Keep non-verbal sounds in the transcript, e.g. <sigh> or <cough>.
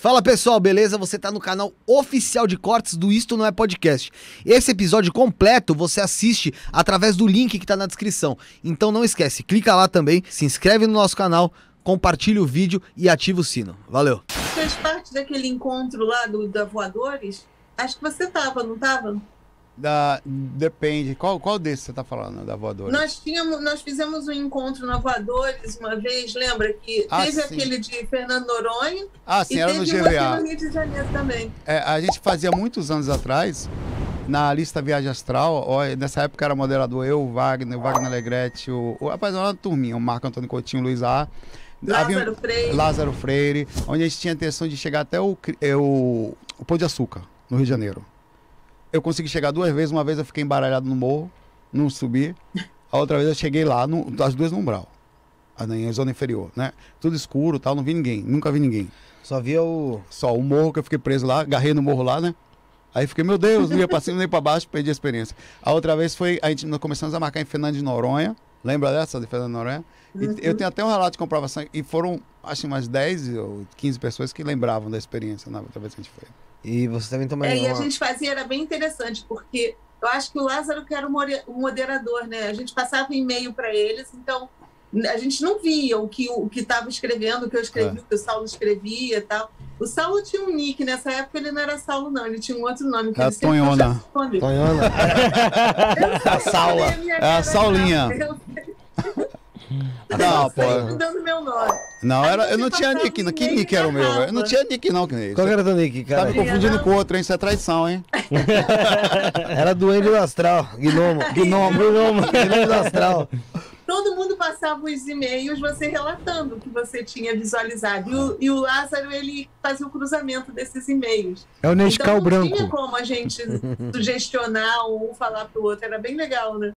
Fala pessoal, beleza? Você tá no canal oficial de cortes do Isto Não É Podcast. Esse episódio completo você assiste através do link que tá na descrição. Então não esquece, clica lá também, se inscreve no nosso canal, compartilha o vídeo e ativa o sino. Valeu! Fez parte daquele encontro lá do, da Voadores? Acho que você tava, não tava? Da, depende. Qual, qual desses você tá falando, da voadora? Nós, tínhamos, nós fizemos um encontro na Voadores uma vez, lembra? Que Ah, teve sim. aquele de Fernando Noronha Ah, sim, e era no GVA. no Rio de Janeiro também. É, a gente fazia muitos anos atrás, na lista Viagem Astral, ó, nessa época era moderador eu, o Wagner, o Wagner Alegrete, o, o rapaz, uma turminha, o Marco Antônio Coutinho, o Luiz A. Havia- Lázaro Freire. Lázaro Freire, onde a gente tinha a intenção de chegar até o, é, o, o Pão de Açúcar, no Rio de Janeiro. Eu consegui chegar duas vezes, uma vez eu fiquei embaralhado no morro, não subi. A outra vez eu cheguei lá, no, as duas no umbral, na zona inferior, né? Tudo escuro tal, não vi ninguém, nunca vi ninguém. Só via o. Só o morro que eu fiquei preso lá, agarrei no morro lá, né? Aí fiquei, meu Deus, não ia pra cima nem pra baixo, perdi a experiência. A outra vez foi, a gente nós começamos a marcar em Fernando de Noronha. Lembra dessa de Fernando de Noronha? E Uhum. eu tenho até um relato de comprovação. E foram, acho que umas 10 ou 15 pessoas que lembravam da experiência na outra vez que a gente foi. E você também também. É, e a gente fazia, era bem interessante, porque eu acho que o Lázaro que era o moderador, né? A gente passava e-mail para eles, então a gente não via o que o que estava escrevendo, o que eu escrevi, É. o que o Saulo escrevia e tal. O Saulo tinha um nick, nessa época ele não era Saulo, não, ele tinha um outro nome. Que Era ele sempre Tonhona. Tonhona. <laughs> A Saula. É a Saulinha. Eu Não, pô. dando meu nome. Não, era, eu não tinha nick. não. Que nick era o meu? Eu não tinha nick, não, nem Qual era teu nick, tá cara? me confundindo Não. com outro, hein? Isso é traição, hein? <laughs> Era Duende do Astral. Gnomo. <laughs> Gnomo. Gnomo. <laughs> Gnomo do Astral. Todo mundo passava os e-mails, você relatando o que você tinha visualizado. E o, e o Lázaro, ele fazia o cruzamento desses e-mails. É o Então Nescau não branco. tinha como a gente sugestionar ou um falar pro outro. Era bem legal, né?